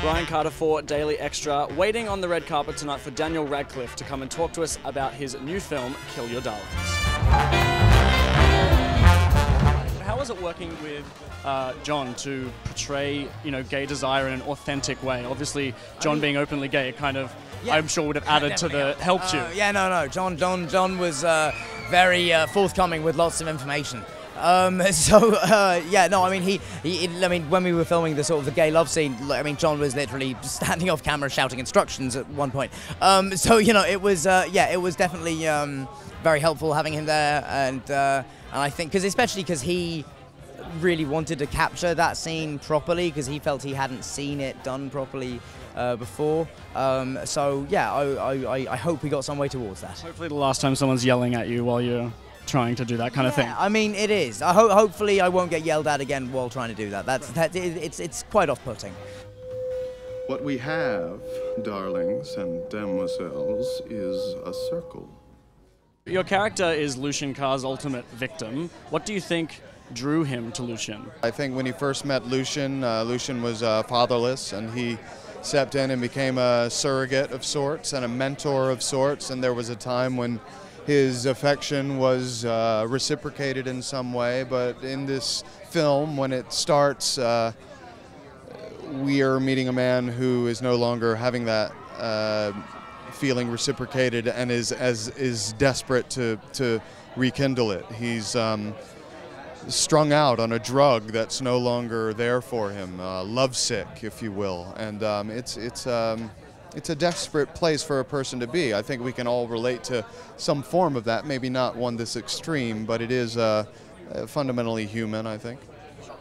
Brian Carter for Daily Xtra, waiting on the red carpet tonight for Daniel Radcliffe to come and talk to us about his new film, Kill Your Darlings. How was it working with uh, John to portray, you know, gay desire in an authentic way? Obviously, John being openly gay, it kind of, Yeah. I'm sure, would have added to the helped you. Uh, yeah, no, no. John, John, John was uh, very uh, forthcoming with lots of information. Um, so uh, yeah, no, I mean he, he, I mean when we were filming the sort of the gay love scene, I mean John was literally standing off camera shouting instructions at one point. Um, so you know it was, uh, yeah, it was definitely um, very helpful having him there, and uh, and I think because especially because he really wanted to capture that scene properly because he felt he hadn't seen it done properly uh, before. Um, so yeah, I, I, I- I hope we got some way towards that. Hopefully, the last time someone's yelling at you while you're trying to do that kind of thing. I mean, it is. I ho- hopefully, I won't get yelled at again while trying to do that. That's that. It's it's quite off-putting. What we have, darlings and demoiselles, is a circle. Your character is Lucian Carr's ultimate victim. What do you think drew him to Lucian? I think when he first met Lucian, uh, Lucian was uh, fatherless, and he stepped in and became a surrogate of sorts and a mentor of sorts. And there was a time when his affection was uh, reciprocated in some way. But in this film, when it starts, uh, we are meeting a man who is no longer having that uh, feeling reciprocated and is as is desperate to to rekindle it. He's um, strung out on a drug that's no longer there for him, uh, lovesick, if you will, and um, it's it's. Um, it's a desperate place for a person to be. I think we can all relate to some form of that. Maybe not one this extreme, but it is uh, uh, fundamentally human. I think.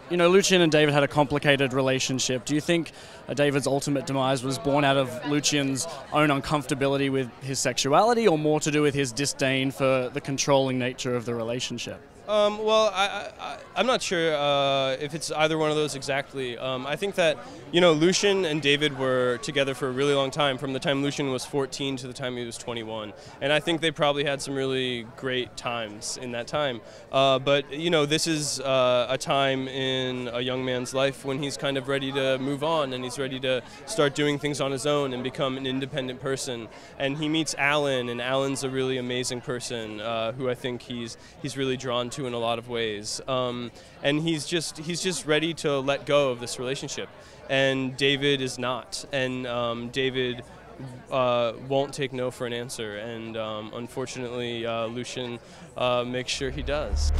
You know, Lucian and David had a complicated relationship. Do you think uh, David's ultimate demise was born out of Lucian's own uncomfortability with his sexuality, or more to do with his disdain for the controlling nature of the relationship? Um, well, I, I'm not sure uh, if it's either one of those exactly. Um, I think that, you know, Lucian and David were together for a really long time, from the time Lucian was 14 to the time he was 21. And I think they probably had some really great times in that time. Uh, but, you know, this is uh, a time in a young man's life when he's kind of ready to move on and he's ready to start doing things on his own and become an independent person. And he meets Alan, and Alan's a really amazing person uh, who I think he's he's really drawn to in a lot of ways. Um, and he's just he's just ready to let go of this relationship. And David is not. And um, David uh, won't take no for an answer. And um, unfortunately, uh, Lucian uh, makes sure he does.